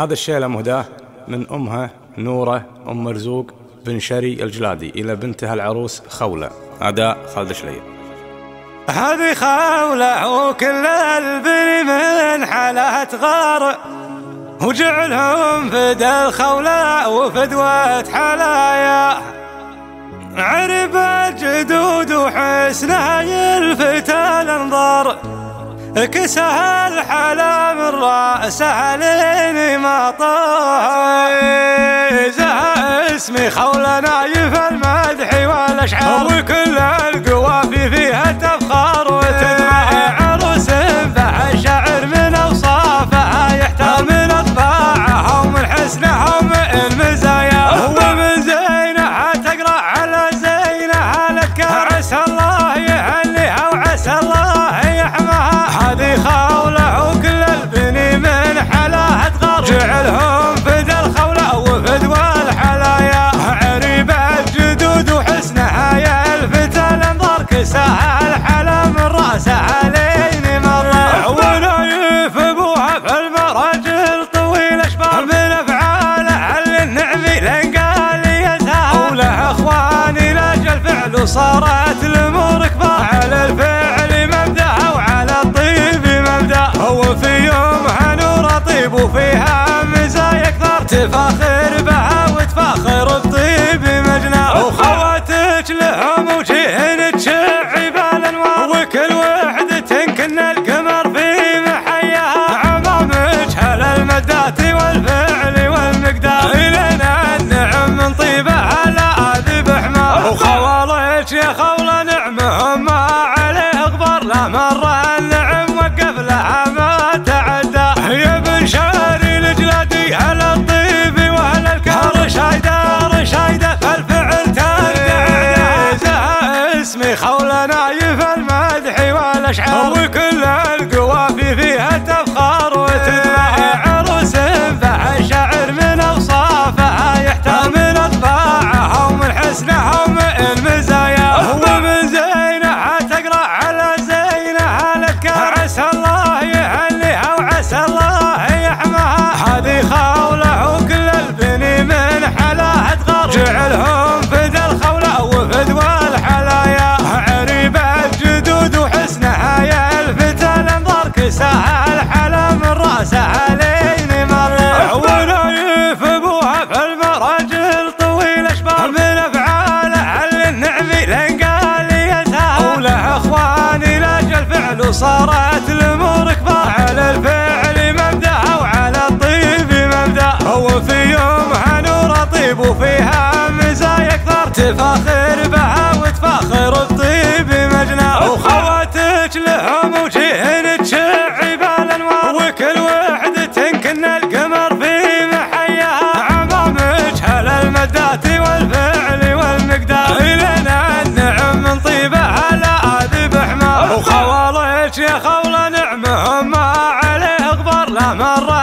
هذا الشيلة مهداه من أمها نورة أم مرزوق بن شري الجلادي إلى بنتها العروس خولة أداء خالد شليل هذه خولة وكل البني من حالات غار وجعلهم فدى الخولة وفدوة حلايا. عرب الجدود وحسنها يلفت الأنظار كسها الحلا من راسها لين ما طايزها اسمي خول نايف المدح والأشعار. وكل صارت الأمور كبار. على الفعل مبدأ وعلى الطيب مبدأ. هو في يومها نور طيب وفيها مزايا كثر تفاخر يا خول نعمهم ما عليه غبار لا مرة النعم وقف لها ما تعدى. يا بن شاري الجلادي هل الطيب وهل الكهر رشايدة رشايدة فالفعل تبدع اسمي خول نايف المدح والأشعار. وكل وصارت له لا مرة